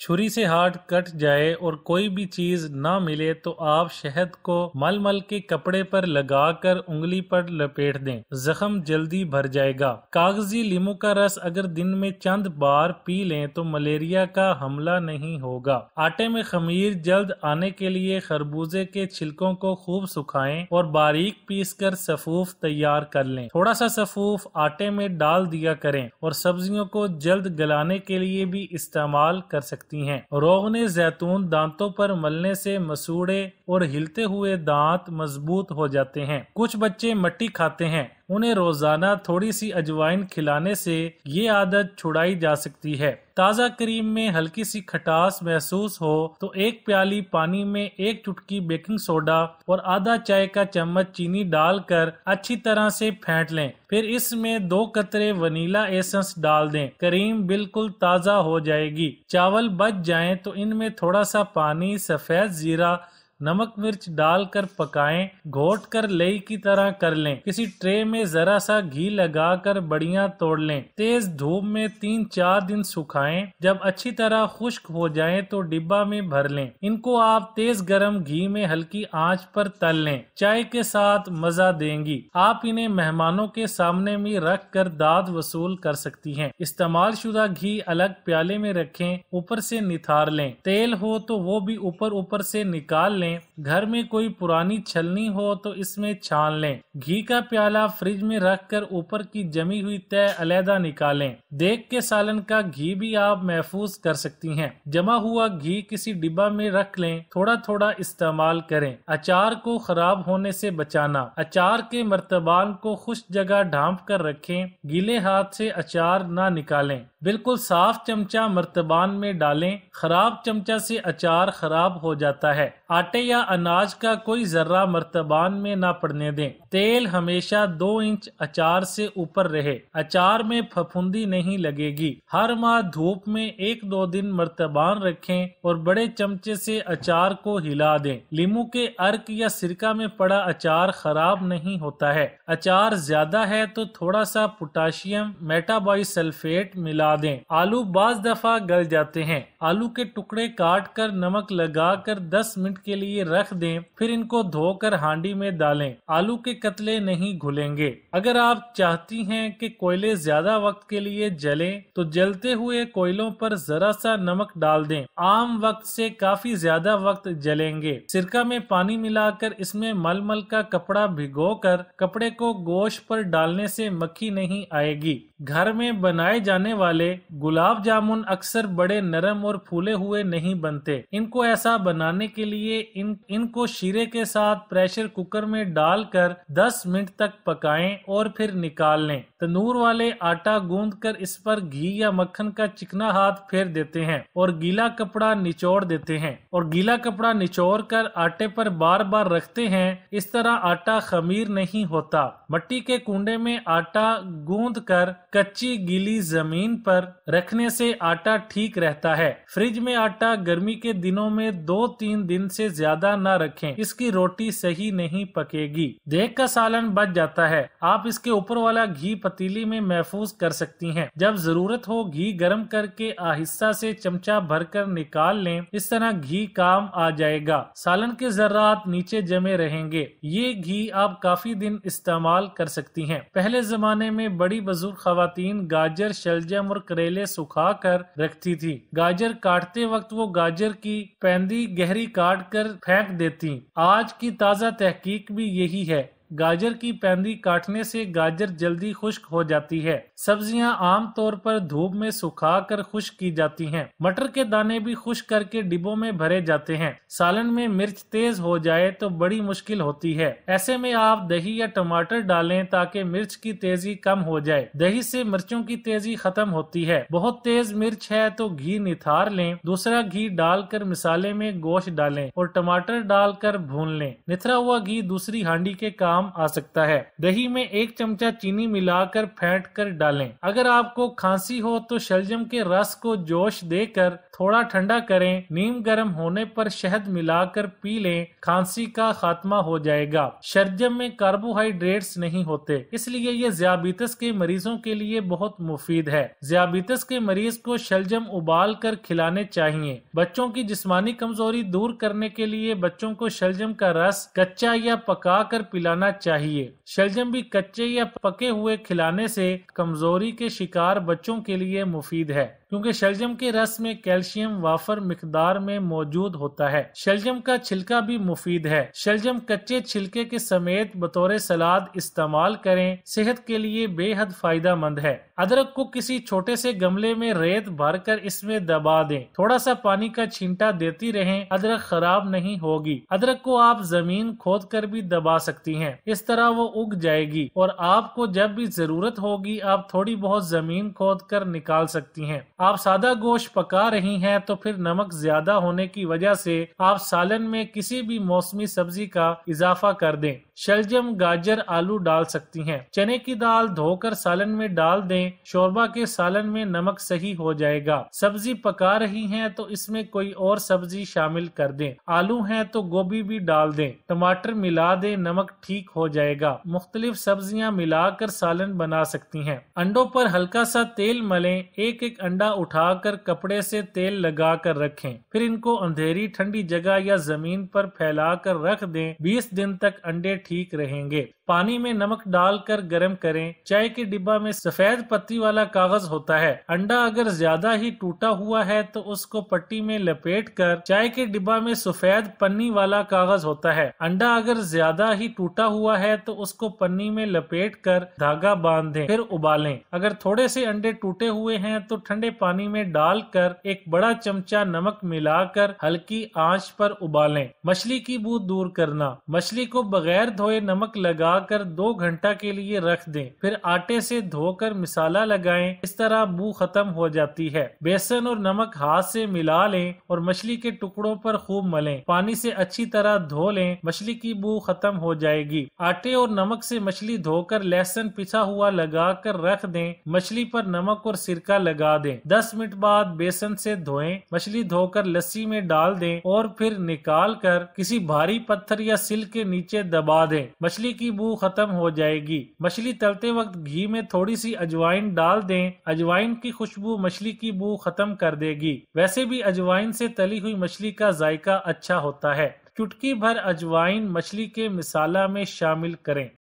छुरी से हाथ कट जाए और कोई भी चीज़ ना मिले तो आप शहद को मल मल के कपड़े पर लगाकर उंगली पर लपेट दें। जख्म जल्दी भर जाएगा। कागज़ी लीमू का रस अगर दिन में चंद बार पी लें तो मलेरिया का हमला नहीं होगा। आटे में खमीर जल्द आने के लिए खरबूजे के छिलकों को खूब सुखाएँ और बारीक पीस कर सफूफ तैयार कर लें। थोड़ा सा सफूफ आटे में डाल दिया करें और सब्जियों को जल्द गलाने के लिए भी इस्तेमाल कर सकते सकती हैं। रोगन जैतून दांतों पर मलने से मसूड़े और हिलते हुए दांत मज़बूत हो जाते हैं। कुछ बच्चे मट्टी खाते हैं। उन्हें रोज़ाना थोड़ी सी अजवाइन खिलाने से ये आदत छुड़ाई जा सकती है। ताज़ा क्रीम में हल्की सी खटास महसूस हो तो एक प्याली पानी में एक चुटकी बेकिंग सोडा और आधा चाय का चम्मच चीनी डालकर अच्छी तरह से फेंट लें। फिर इसमें दो कतरे वनीला एसेंस डाल दें। क्रीम बिल्कुल ताज़ा हो जाएगी। चावल बच जाएँ तो इनमें थोड़ा सा पानी, सफ़ेद जीरा नमक मिर्च डालकर पकाएँ, घोट कर लई की तरह कर लें। किसी ट्रे में जरा सा घी लगाकर बढ़िया तोड़ लें। तेज धूप में तीन चार दिन सुखाएँ। जब अच्छी तरह खुश्क हो जाएँ तो डिब्बा में भर लें। इनको आप तेज गरम घी में हल्की आँच पर तल लें। चाय के साथ मज़ा देंगी। आप इन्हें मेहमानों के सामने में रख कर दाद वसूल कर सकती हैं। इस्तेमाल शुदा घी अलग प्याले में रखें, ऊपर से निथार लें। तेल हो तो वो भी ऊपर ऊपर से निकाल लें। लें घर में कोई पुरानी छलनी हो तो इसमें छान लें। घी का प्याला फ्रिज में रख कर ऊपर की जमी हुई तय अलहदा निकालें। देख के सालन का घी भी आप महफूज कर सकती हैं। जमा हुआ घी किसी डिब्बा में रख लें थोड़ा थोड़ा इस्तेमाल करें। अचार को खराब होने से बचाना। अचार के मर्तबान को खुश जगह ढांप कर रखें। गीले हाथ से अचार ना निकालें। बिल्कुल साफ़ चमचा मर्तबान में डालें। खराब चमचा से अचार खराब हो जाता है। आटे आटे या अनाज का कोई जर्रा मर्तबान में ना पड़ने दें। तेल हमेशा दो इंच अचार से ऊपर रहे। अचार में फफूंदी नहीं लगेगी। हर माह धूप में एक दो दिन मर्तबान रखें और बड़े चमचे से अचार को हिला दें। लीमू के अर्क या सिरका में पड़ा अचार खराब नहीं होता है। अचार ज़्यादा है तो थोड़ा सा पोटाशियम मेटाबॉय सल्फेट मिला दें। आलू बाज दफ़ा गल जाते हैं। आलू के टुकड़े काट कर नमक लगा कर दस मिनट के लिए लिए रख दें, फिर इनको धोकर हांडी में डालें। आलू के कतले नहीं घुलेंगे। अगर आप चाहती हैं कि कोयले ज़्यादा वक्त के लिए जलें तो जलते हुए कोयलों पर जरा सा नमक डाल दें। आम वक्त से काफ़ी ज़्यादा वक्त जलेंगे। सिरका में पानी मिलाकर इसमें मलमल का कपड़ा भिगोकर कपड़े को गोश पर डालने से मक्खी नहीं आएगी। घर में बनाए जाने वाले गुलाब जामुन अक्सर बड़े नरम और फूले हुए नहीं बनते। इनको ऐसा बनाने के लिए इन, इनको शीरे के साथ प्रेशर कुकर में डालकर 10 मिनट तक पकाएँ और फिर निकाल। लें तंदूर वाले आटा गूंद कर इस पर घी या मक्खन का चिकना हाथ फेर देते हैं और गीला कपड़ा निचोड़ देते हैं। और गीला कपड़ा निचोड़ कर आटे पर बार बार रखते हैं, इस तरह आटा खमीर नहीं होता। मट्टी के कुंडे में आटा गूंद कर कच्ची गीली ज़मीन पर रखने से आटा ठीक रहता है। फ्रिज में आटा गर्मी के दिनों में दो तीन दिन से ज़्यादा न रखें। इसकी रोटी सही नहीं पकेगी। देख का सालन बच जाता है। आप इसके ऊपर वाला घी पतीली में महफूज कर सकती हैं। जब ज़रूरत हो, घी गर्म करके आहिस्ता से चमचा भरकर निकाल लें। इस तरह घी काम आ जाएगा। सालन के जरात नीचे जमे रहेंगे। ये घी आप काफ़ी दिन इस्तेमाल कर सकती हैं। पहले जमाने में बड़ी बुज़ुर्ग खातन गाजर, शलजम और करेले सुखा कर रखती थी। गाजर काटते वक्त वो गाजर की पैंदी गहरी काट कर फेंक देती। आज की ताज़ा तहकीक भी यही है। गाजर की पैंदी काटने से गाजर जल्दी खुश्क हो जाती है। सब्ज़ियाँ आम तौर पर धूप में सुखा कर खुश्क की जाती हैं। मटर के दाने भी खुश्क करके डिब्बों में भरे जाते हैं। सालन में मिर्च तेज हो जाए तो बड़ी मुश्किल होती है। ऐसे में आप दही या टमाटर डालें ताकि मिर्च की तेज़ी कम हो जाए। दही से मिर्चों की तेज़ी खत्म होती है। बहुत तेज मिर्च है तो घी निथार लें। दूसरा घी डालकर मिसाले में गोश्त डालें और टमाटर डालकर भून लें। निथरा हुआ घी दूसरी हांडी के काम काम आ सकता है। दही में एक चमचा चीनी मिलाकर फेंट कर डालें। अगर आपको खांसी हो तो शलजम के रस को जोश देकर थोड़ा ठंडा करें, नीम गर्म होने पर शहद मिलाकर पी लें, खांसी का खात्मा हो जाएगा। शलजम में कार्बोहाइड्रेट्स नहीं होते, इसलिए ये जियाबितस के मरीजों के लिए बहुत मुफीद है। जियाबितस के मरीज़ को शलजम उबाल कर खिलाने चाहिए। बच्चों की जिस्मानी कमज़ोरी दूर करने के लिए बच्चों को शलजम का रस कच्चा या पका कर पिलाना चाहिए। शलजम भी कच्चे या पके हुए खिलाने से कमज़ोरी के शिकार बच्चों के लिए मुफीद है। क्योंकि शलजम के रस में कैल्शियम वाफर मिकदार में मौजूद होता है। शलजम का छिलका भी मुफीद है। शलजम कच्चे छिलके के समेत बतौर सलाद इस्तेमाल करें, सेहत के लिए बेहद फ़ायदा मंद है। अदरक को किसी छोटे से गमले में रेत भर कर इसमें दबा दें। थोड़ा सा पानी का छींटा देती रहें, अदरक खराब नहीं होगी। अदरक को आप ज़मीन खोद कर भी दबा सकती हैं। इस तरह वो उग जाएगी और आपको जब भी ज़रूरत होगी, आप थोड़ी बहुत ज़मीन खोद कर निकाल सकती हैं। आप सादा गोश्त पका रही हैं तो फिर नमक ज़्यादा होने की वजह से आप सालन में किसी भी मौसमी सब्ज़ी का इजाफा कर दें। शलजम, गाजर, आलू डाल सकती हैं। चने की दाल धोकर सालन में डाल दें। शोरबा के सालन में नमक सही हो जाएगा। सब्ज़ी पका रही हैं तो इसमें कोई और सब्ज़ी शामिल कर दें। आलू हैं तो गोभी भी डाल दें। टमाटर मिला दें, नमक ठीक हो जाएगा। मुख्तलिफ़ सब्ज़ियाँ मिलाकर सालन बना सकती हैं। अंडों पर हल्का सा तेल मलें। एक एक अंडा अंडा उठाकर कपड़े से तेल लगाकर रखें। फिर इनको अंधेरी ठंडी जगह या ज़मीन पर फैलाकर रख दें। 20 दिन तक अंडे ठीक रहेंगे। पानी में नमक डालकर गर्म करें। चाय के डिब्बा में सफ़ेद पत्ती वाला कागज़ होता है। अंडा अगर ज़्यादा ही टूटा हुआ है तो उसको पट्टी में लपेट कर चाय के डिब्बा में सफ़ेद पन्नी वाला कागज़ होता है। अंडा अगर ज़्यादा ही टूटा हुआ है तो उसको पन्नी में लपेट कर धागा बाँध, फिर उबालें। अगर थोड़े से अंडे टूटे हुए हैं तो ठंडे पानी में डालकर एक बड़ा चमचा नमक मिलाकर हल्की आँच पर उबालें। मछली की बू दूर करना। मछली को बगैर धोए नमक लगाकर दो घंटा के लिए रख दें। फिर आटे से धोकर मिसाला लगाएँ। इस तरह बू खत्म हो जाती है। बेसन और नमक हाथ से मिला लें और मछली के टुकड़ों पर खूब मलें। पानी से अच्छी तरह धो लें। मछली की बू खत्म हो जाएगी। आटे और नमक से मछली धोकर लहसुन पिसा हुआ लगाकर रख दें। मछली पर नमक और सिरका लगा दें। दस मिनट बाद बेसन से धोएँ। मछली धोकर लस्सी में डाल दें और फिर निकाल कर किसी भारी पत्थर या सिल के नीचे दबा दें। मछली की बू खत्म हो जाएगी। मछली तलते वक्त घी में थोड़ी सी अजवाइन डाल दें। अजवाइन की खुशबू मछली की बू खत्म कर देगी। वैसे भी अजवाइन से तली हुई मछली का जायका अच्छा होता है। चुटकी भर अजवाइन मछली के मिसाला में शामिल करें।